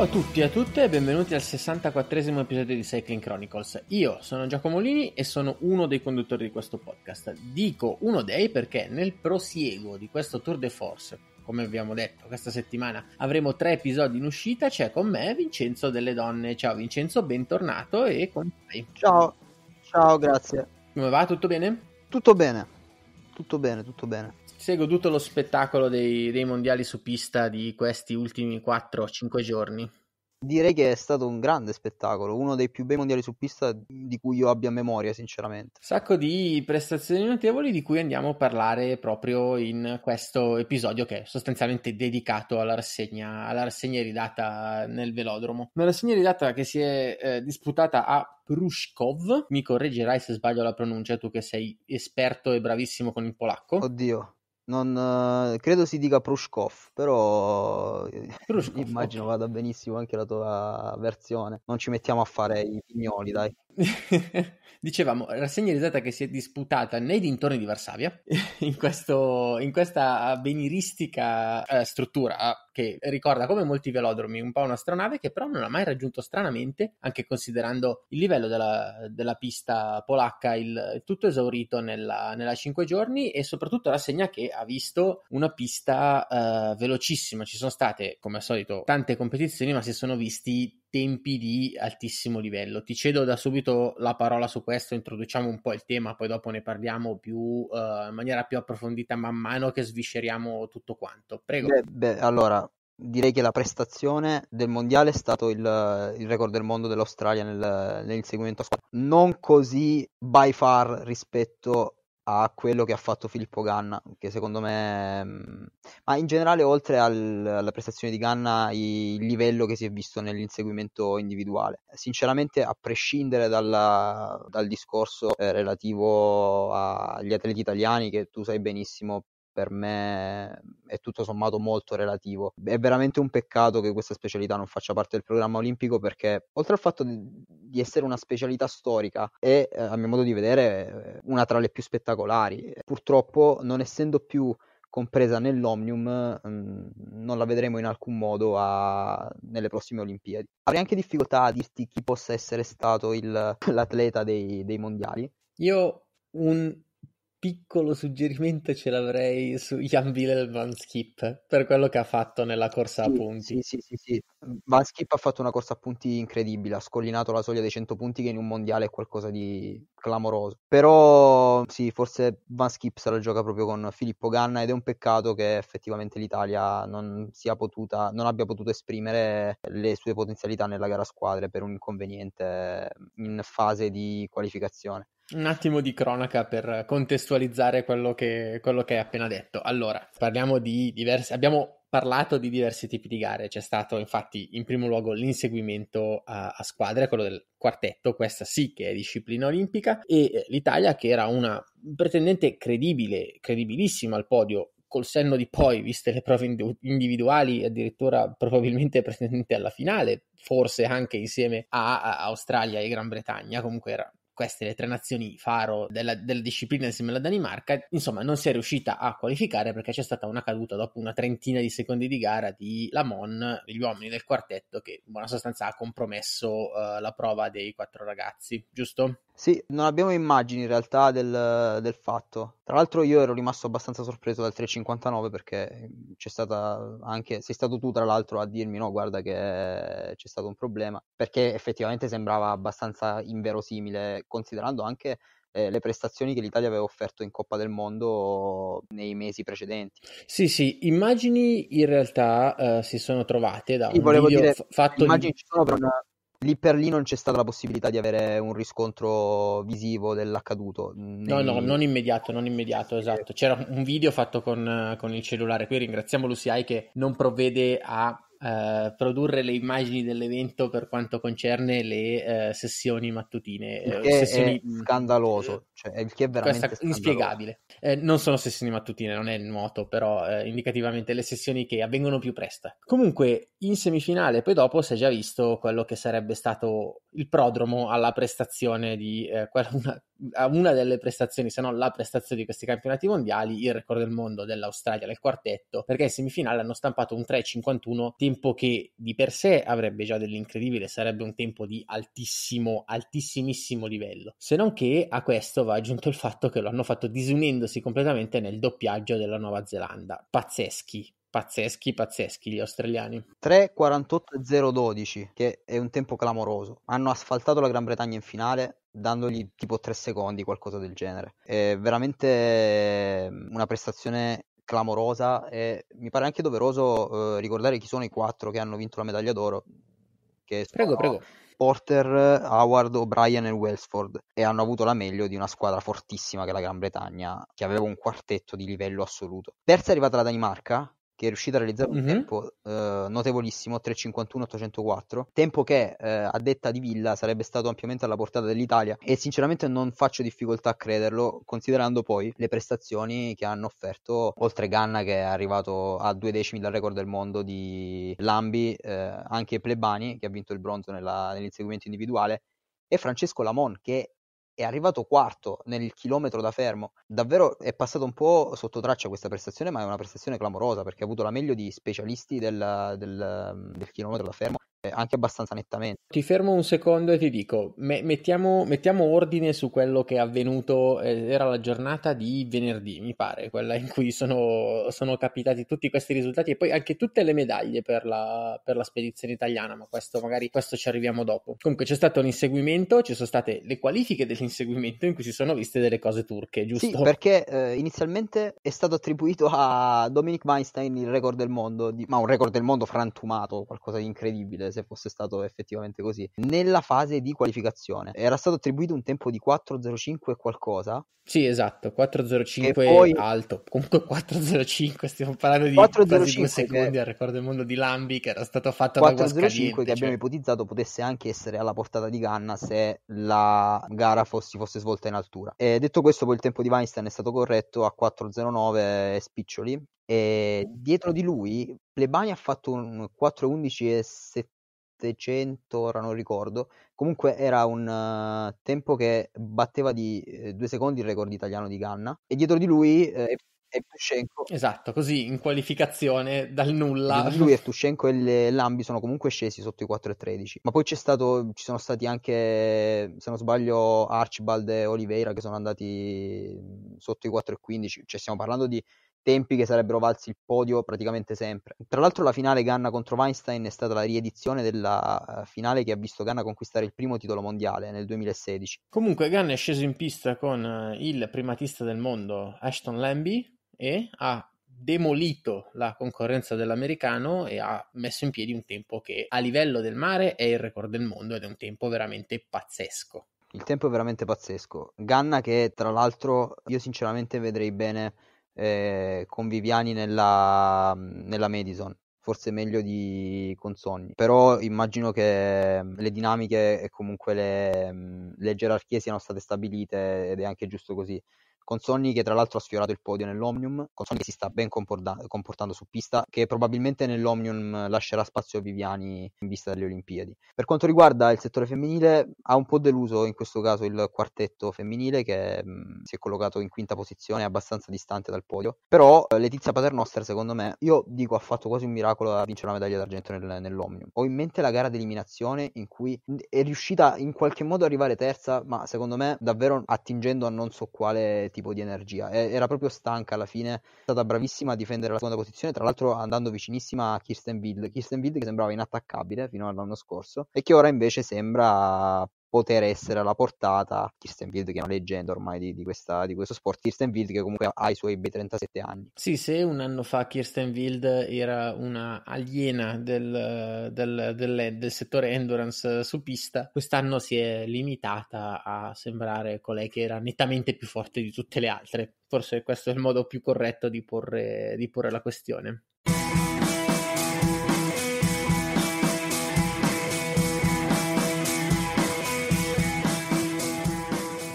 Ciao a tutti e a tutte e benvenuti al 64 episodio di Cycling Chronicles. Io sono Giacomo Lini e sono uno dei conduttori di questo podcast. Dico uno dei perché nel prosieguo di questo Tour de Force, come abbiamo detto, questa settimana avremo tre episodi in uscita. C'è con me Vincenzo delle Donne. Ciao Vincenzo, bentornato e con te. Ciao, ciao, grazie. Come va? Tutto bene? Tutto bene, tutto bene, tutto bene. Si è goduto lo spettacolo dei, dei mondiali su pista di questi ultimi 4-5 giorni? Direi che è stato un grande spettacolo, uno dei più bei mondiali su pista di cui io abbia memoria, sinceramente. Sacco di prestazioni notevoli di cui andiamo a parlare proprio in questo episodio che è sostanzialmente dedicato alla rassegna, alla rassegna ridata nel velodromo. Una rassegna ridata che si è eh, disputata a Prushkov. Mi correggerai se sbaglio la pronuncia, tu che sei esperto e bravissimo con il polacco. Oddio, non, credo si dica Prushkov, però Prushkov, immagino vada benissimo anche la tua versione. Non ci mettiamo a fare i pignoli, dai. Dicevamo, rassegna risata che si è disputata nei dintorni di Varsavia, in, questo, in questa avveniristica eh, struttura che ricorda come molti velodromi un po' un'astronave che però non ha mai raggiunto stranamente, anche considerando il livello della, della pista polacca, il tutto esaurito nella, nella 5 giorni e soprattutto rassegna che ha visto una pista eh, velocissima. Ci sono state, come al solito, tante competizioni, ma si sono visti tempi di altissimo livello. Ti cedo da subito la parola su questo, introduciamo un po' il tema, poi dopo ne parliamo più uh, in maniera più approfondita man mano che svisceriamo tutto quanto. Prego. Beh, beh, allora, direi che la prestazione del mondiale è stato il, il record del mondo dell'Australia nel, nell'inseguimento a squadra. Non così by far rispetto a quello che ha fatto Filippo Ganna, che secondo me, mm, ma in generale oltre al, alla prestazione di Ganna, il livello che si è visto nell'inseguimento individuale. Sinceramente, a prescindere dalla, dal discorso eh, relativo agli atleti italiani, che tu sai benissimo per me è tutto sommato molto relativo. È veramente un peccato che questa specialità non faccia parte del programma olimpico perché oltre al fatto di essere una specialità storica è eh, a mio modo di vedere una tra le più spettacolari. Purtroppo non essendo più compresa nell'Omnium mm, non la vedremo in alcun modo a... nelle prossime Olimpiadi. Avrei anche difficoltà a dirti chi possa essere stato il... l'atleta dei, dei mondiali. Io un piccolo suggerimento ce l'avrei su Jan Willem Van Skip per quello che ha fatto nella corsa sì, a punti. Sì, sì, sì, sì. Van Skip ha fatto una corsa a punti incredibile, ha scollinato la soglia dei 100 punti che in un mondiale è qualcosa di clamoroso. Però sì, forse Van Skip se la gioca proprio con Filippo Ganna ed è un peccato che effettivamente l'Italia non, sia potuta, non abbia potuto esprimere le sue potenzialità nella gara a squadre per un inconveniente in fase di qualificazione. Un attimo di cronaca per contestualizzare quello che, quello che hai appena detto. Allora, parliamo di diversi. Abbiamo parlato di diversi tipi di gare. C'è stato infatti in primo luogo l'inseguimento a, a, squadre, quello del quartetto, questa sì che è disciplina olimpica, e eh, l'Italia che era una pretendente credibile, credibilissima al podio. Col senno di poi, viste le prove individuali, addirittura probabilmente pretendente alla finale, forse anche insieme a, a Australia e Gran Bretagna. Comunque era queste le tre nazioni faro della, della, disciplina insieme alla Danimarca, insomma non si è riuscita a qualificare perché c'è stata una caduta dopo una trentina di secondi di gara di Lamon, degli uomini del quartetto, che in buona sostanza ha compromesso uh, la prova dei quattro ragazzi, giusto? Sì, non abbiamo immagini in realtà del, del, fatto. Tra l'altro io ero rimasto abbastanza sorpreso dal 359 perché c'è stata anche, sei stato tu tra l'altro a dirmi no, guarda che c'è stato un problema, perché effettivamente sembrava abbastanza inverosimile considerando anche eh, le prestazioni che l'Italia aveva offerto in Coppa del Mondo nei mesi precedenti. Sì, sì, immagini in realtà uh, si sono trovate da sì, un video dire, fatto immagini di... ci sono per una lì per lì non c'è stata la possibilità di avere un riscontro visivo dell'accaduto. Nei... No, no, non immediato, non immediato, esatto. C'era un video fatto con, con il cellulare. Qui ringraziamo l'UCI che non provvede a Uh, produrre le immagini dell'evento per quanto concerne le uh, sessioni mattutine. Il che sessioni... è scandaloso, cioè il che è veramente Questa, inspiegabile. Eh, non sono sessioni mattutine, non è il nuoto, però eh, indicativamente le sessioni che avvengono più presto. Comunque, in semifinale, poi dopo si è già visto quello che sarebbe stato il prodromo alla prestazione di eh, una, una, delle prestazioni, se non la prestazione di questi campionati mondiali, il record del mondo dell'Australia nel quartetto, perché in semifinale hanno stampato un 3,51, tempo che di per sé avrebbe già dell'incredibile, sarebbe un tempo di altissimo, altissimissimo livello. Se non che a questo va aggiunto il fatto che lo hanno fatto disunendosi completamente nel doppiaggio della Nuova Zelanda. Pazzeschi, pazzeschi, pazzeschi gli australiani. 3.48.012, che è un tempo clamoroso. Hanno asfaltato la Gran Bretagna in finale dandogli tipo 3 secondi, qualcosa del genere. È veramente una prestazione clamorosa e mi pare anche doveroso eh, ricordare chi sono i quattro che hanno vinto la medaglia d'oro. Che prego, prego. Porter, Howard, O'Brien e Wellsford e hanno avuto la meglio di una squadra fortissima che è la Gran Bretagna, che aveva un quartetto di livello assoluto. Terza è arrivata la Danimarca, che è riuscita a realizzare un mm-hmm. tempo eh, notevolissimo, 3.51-804, tempo che eh, a detta di Villa sarebbe stato ampiamente alla portata dell'Italia e sinceramente non faccio difficoltà a crederlo, considerando poi le prestazioni che hanno offerto, oltre Ganna che è arrivato a due decimi dal record del mondo di Lambi, eh, anche Plebani che ha vinto il bronzo nella, nell'inseguimento individuale e Francesco Lamon che è arrivato quarto nel chilometro da fermo. Davvero è passato un po' sotto traccia questa prestazione, ma è una prestazione clamorosa perché ha avuto la meglio di specialisti del, del, del chilometro da fermo anche abbastanza nettamente. Ti fermo un secondo e ti dico, me- mettiamo, mettiamo, ordine su quello che è avvenuto, eh, era la giornata di venerdì, mi pare, quella in cui sono, sono capitati tutti questi risultati e poi anche tutte le medaglie per la, per la, spedizione italiana, ma questo magari questo ci arriviamo dopo. Comunque c'è stato un inseguimento, ci sono state le qualifiche dell'inseguimento in cui si sono viste delle cose turche, giusto? Sì, perché eh, inizialmente è stato attribuito a Dominic Weinstein il record del mondo, di, ma un record del mondo frantumato, qualcosa di incredibile se fosse stato effettivamente così. Nella fase di qualificazione era stato attribuito un tempo di 4.05 e qualcosa. Sì, esatto, 4.05 poi... alto. Comunque 4.05, stiamo parlando di 4, quasi due secondi che... al record del mondo di Lambi che era stato fatto 4, da 4.05 che cioè... abbiamo ipotizzato potesse anche essere alla portata di Ganna se la gara fosse, fosse svolta in altura. E detto questo, poi il tempo di Weinstein è stato corretto a 4.09 spiccioli e dietro di lui Plebani ha fatto un 4.11 e 700, ora non ricordo. Comunque era un uh, tempo che batteva di uh, due secondi il record italiano di Ganna. E dietro di lui uh, Evtushenko. Esatto, così in qualificazione dal nulla. Lui Evtushenko e le, Lambi sono comunque scesi sotto i 4,13. Ma poi c'è stato, ci sono stati anche, se non sbaglio, Archibald e Oliveira che sono andati sotto i 4,15. Cioè stiamo parlando di tempi che sarebbero valsi il podio praticamente sempre. Tra l'altro la finale Ganna contro Weinstein è stata la riedizione della eh, finale che ha visto Ganna conquistare il primo titolo mondiale nel 2016. Comunque Ganna è sceso in pista con eh, il primatista del mondo Ashton Lambie e ha demolito la concorrenza dell'americano e ha messo in piedi un tempo che a livello del mare è il record del mondo ed è un tempo veramente pazzesco. Il tempo è veramente pazzesco. Ganna che tra l'altro io sinceramente vedrei bene eh, con Viviani nella, nella Madison forse meglio di Consonni. Però immagino che le dinamiche e comunque le, le, gerarchie siano state stabilite ed è anche giusto così. Consonni che tra l'altro ha sfiorato il podio nell'Omnium, Consonni che si sta ben comporta- comportando su pista, che probabilmente nell'Omnium lascerà spazio a Viviani in vista delle Olimpiadi. Per quanto riguarda il settore femminile, ha un po' deluso in questo caso il quartetto femminile che mh, mm, si è collocato in quinta posizione, abbastanza distante dal podio. Però eh, Letizia Paternoster, secondo me, io dico ha fatto quasi un miracolo a vincere la medaglia d'argento nel, nell'Omnium. Ho in mente la gara di eliminazione in cui è riuscita in qualche modo ad arrivare terza, ma secondo me davvero attingendo a non so quale tipo tipo di energia. era proprio stanca alla fine, è stata bravissima a difendere la seconda posizione, tra l'altro andando vicinissima a Kirsten Wild. Kirsten Wild che sembrava inattaccabile fino all'anno scorso e che ora invece sembra poter essere alla portata Kirsten Wild che è una leggenda ormai di, di, questa, di, questo sport. Kirsten Wild che comunque ha i suoi bei 37 anni. Sì se un anno fa Kirsten Wild era una aliena del, del, del, del settore endurance su pista quest'anno si è limitata a sembrare colei che era nettamente più forte di tutte le altre. Forse questo è il modo più corretto di porre, di porre la questione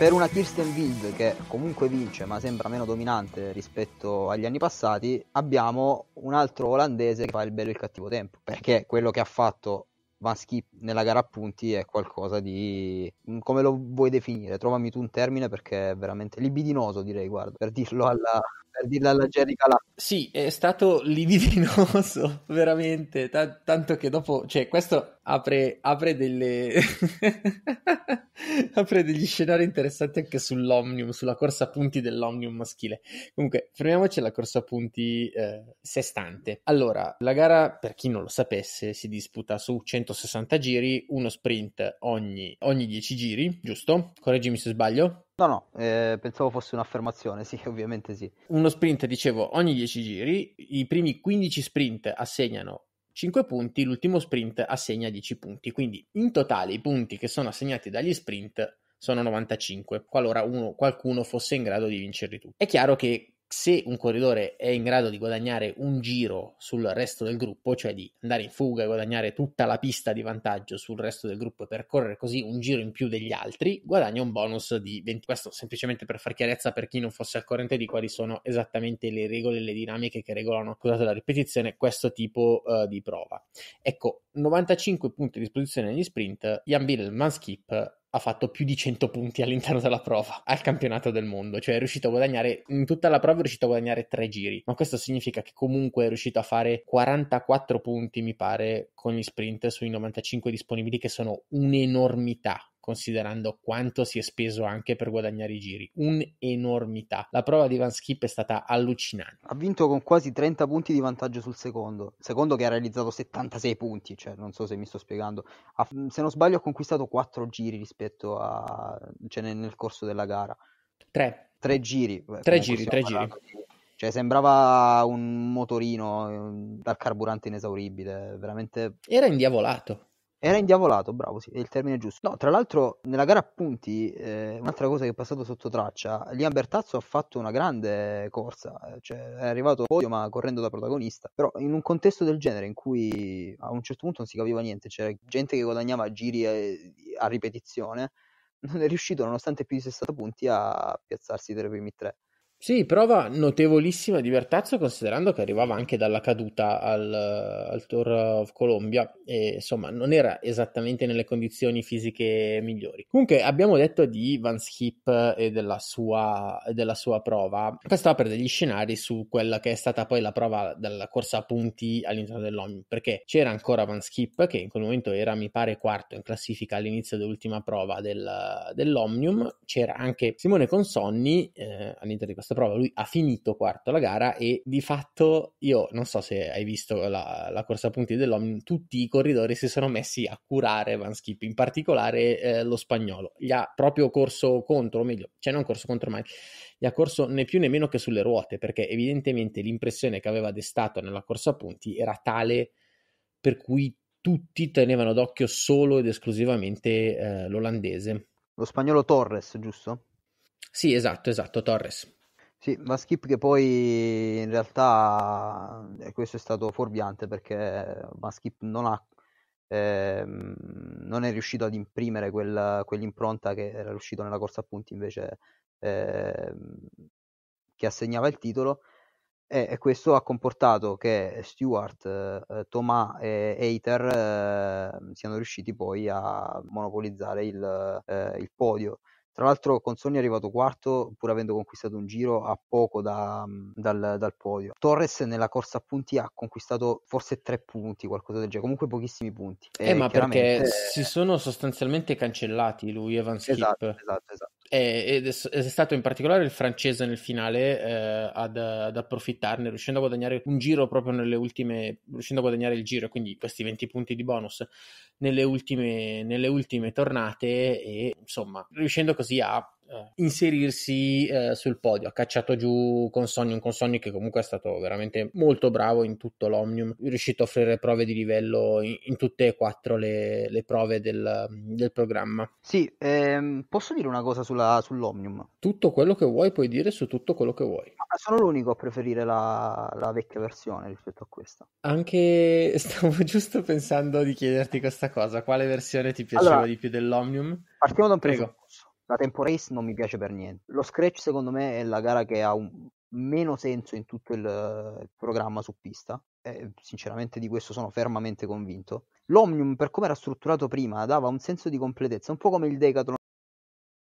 per una Kirsten Wild che comunque vince ma sembra meno dominante rispetto agli anni passati, abbiamo un altro olandese che fa il bello e il cattivo tempo, perché quello che ha fatto Van Skip nella gara a punti è qualcosa di... come lo vuoi definire? Trovami tu un termine perché è veramente libidinoso direi, guarda, per dirlo alla, per dirla alla Jerry Calà. Sì, è stato libidinoso, veramente, t- tanto che dopo, cioè questo apre, apre delle... apre degli scenari interessanti anche sull'Omnium, sulla corsa punti dell'Omnium maschile. Comunque, fermiamoci alla corsa punti eh, sestante. Allora, la gara, per chi non lo sapesse, si disputa su 160 giri, uno sprint ogni, ogni 10 giri, giusto? Correggimi se sbaglio. No, no, eh, pensavo fosse un'affermazione, sì, ovviamente sì. Uno sprint, dicevo, ogni 10 giri, i primi 15 sprint assegnano 5 punti, l'ultimo sprint assegna 10 punti, quindi in totale i punti che sono assegnati dagli sprint sono 95, qualora uno, qualcuno fosse in grado di vincerli tutti. È chiaro che se un corridore è in grado di guadagnare un giro sul resto del gruppo, cioè di andare in fuga e guadagnare tutta la pista di vantaggio sul resto del gruppo e percorrere così un giro in più degli altri, guadagna un bonus di 20. Questo semplicemente per far chiarezza per chi non fosse al corrente di quali sono esattamente le regole e le dinamiche che regolano, scusate la ripetizione, questo tipo uh, di prova. Ecco, 95 punti a disposizione negli sprint, Jan Billman skip ha fatto più di 100 punti all'interno della prova al campionato del mondo, cioè è riuscito a guadagnare in tutta la prova è riuscito a guadagnare tre giri, ma questo significa che comunque è riuscito a fare 44 punti, mi pare, con gli sprint sui 95 disponibili che sono un'enormità considerando quanto si è speso anche per guadagnare i giri. Un'enormità. La prova di Van Skip è stata allucinante. Ha vinto con quasi 30 punti di vantaggio sul secondo. Secondo che ha realizzato 76 punti, cioè non so se mi sto spiegando. Ha, se non sbaglio ha conquistato 4 giri rispetto a... cioè nel, nel corso della gara. 3. 3 giri. Tre giri, tre giri. Cioè, sembrava un motorino eh, dal carburante inesauribile, veramente. Era indiavolato. Era indiavolato, bravo, sì, è il termine giusto. No, tra l'altro, nella gara a punti, eh, un'altra cosa che è passato sotto traccia, Liam Bertazzo ha fatto una grande corsa, eh, cioè è arrivato al podio ma correndo da protagonista, però in un contesto del genere in cui a un certo punto non si capiva niente, c'era gente che guadagnava giri a, a ripetizione, non è riuscito, nonostante più di 60 punti, a piazzarsi tra i primi tre. Sì, prova notevolissima di Bertazzo considerando che arrivava anche dalla caduta al, al, Tour of Colombia e insomma non era esattamente nelle condizioni fisiche migliori. Comunque abbiamo detto di Van Schip e della sua, della sua prova. Questo apre degli scenari su quella che è stata poi la prova della corsa a punti all'interno dell'Omnium perché c'era ancora Van Schip che in quel momento era mi pare quarto in classifica all'inizio dell'ultima prova del, dell'Omnium. C'era anche Simone Consonni eh, all'interno di questa questa prova lui ha finito quarto la gara e di fatto io non so se hai visto la, la corsa a punti dell'Omnium, tutti i corridori si sono messi a curare Van Skip, in particolare eh, lo spagnolo. Gli ha proprio corso contro, o meglio, cioè non corso contro mai, gli ha corso né più né meno che sulle ruote, perché evidentemente l'impressione che aveva destato nella corsa a punti era tale per cui tutti tenevano d'occhio solo ed esclusivamente eh, l'olandese. Lo spagnolo Torres, giusto? Sì, esatto, esatto, Torres. Sì, ma Skip che poi in realtà eh, questo è stato fuorviante perché Maskip non ha ehm, non è riuscito ad imprimere quel, quell'impronta che era riuscito nella corsa a punti invece ehm, che assegnava il titolo. E, e, questo ha comportato che Stewart, eh, Thomas e Eiter eh, siano riusciti poi a monopolizzare il, eh, il podio tra l'altro Consonni è arrivato quarto pur avendo conquistato un giro a poco da, dal, dal, podio. Torres nella corsa a punti ha conquistato forse tre punti, qualcosa del genere, comunque pochissimi punti. Eh, ma perché si sono sostanzialmente cancellati lui e Van Skip. Esatto, esatto, esatto. Ed è, è, stato in particolare il francese nel finale eh, ad, ad, approfittarne, riuscendo a guadagnare un giro proprio nelle ultime, riuscendo a guadagnare il giro, quindi questi 20 punti di bonus nelle ultime, nelle ultime tornate e insomma riuscendo così a eh, inserirsi eh, sul podio. Ha cacciato giù Consonni, un Consonni che comunque è stato veramente molto bravo in tutto l'Omnium, è riuscito a offrire prove di livello in, in tutte e quattro le, le prove del, del, programma. Sì, ehm, posso dire una cosa sulla, sull'Omnium? Tutto quello che vuoi puoi dire su tutto quello che vuoi. Ma sono l'unico a preferire la, la vecchia versione rispetto a questa. Anche stavo giusto pensando di chiederti questa cosa, quale versione ti piaceva allora, di più dell'Omnium? Partiamo da un presupposto la tempo race non mi piace per niente. Lo scratch secondo me è la gara che ha un, meno senso in tutto il, il programma su pista. e sinceramente di questo sono fermamente convinto, l'Omnium per come era strutturato prima dava un senso di completezza, un po' come il Decathlon